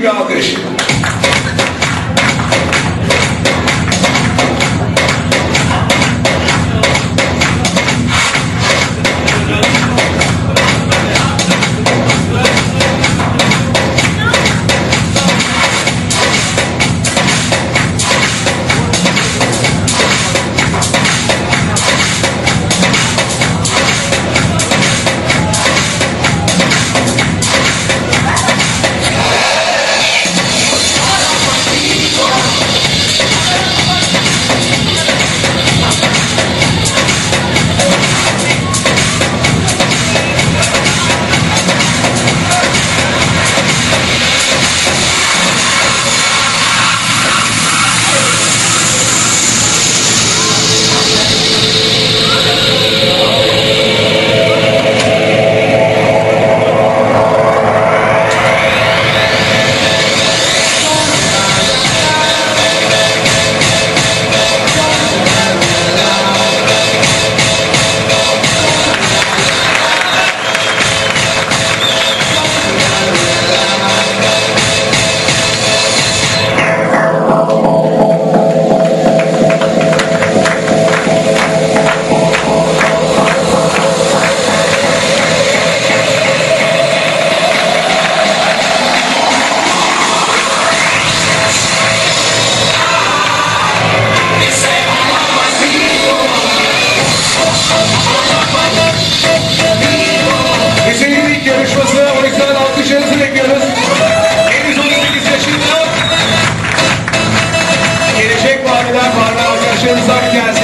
Bir schöne Sache,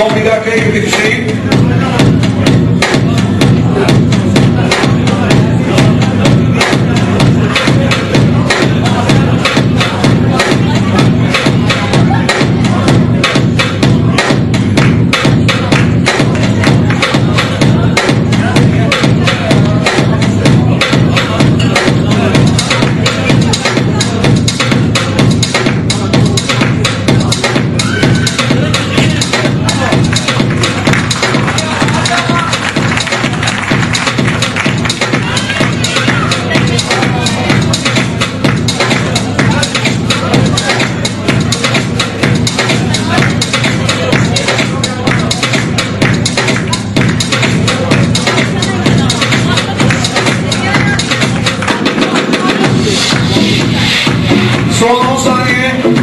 Bir dakikaya girdik só não sair